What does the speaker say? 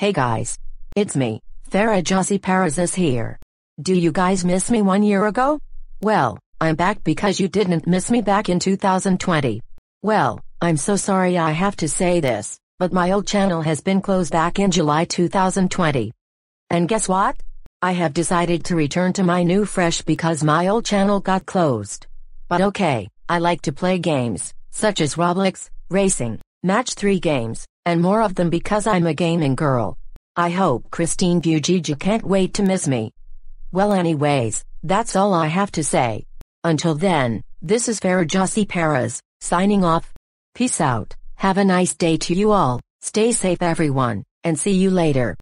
Hey guys. It's me, Ferrahjossie Perez is here. Do you guys miss me one year ago? Well, I'm back because you didn't miss me back in 2020. Well, I'm so sorry I have to say this, but my old channel has been closed back in July 2020. And guess what? I have decided to return to my new fresh because my old channel got closed. But okay, I like to play games, such as Roblox, racing, match 3 games, and more of them because I'm a gaming girl. I hope Christine Bugeja can't wait to miss me. Well anyways, that's all I have to say. Until then, this is Ferrahjossie Perez, signing off. Peace out, have a nice day to you all, stay safe everyone, and see you later.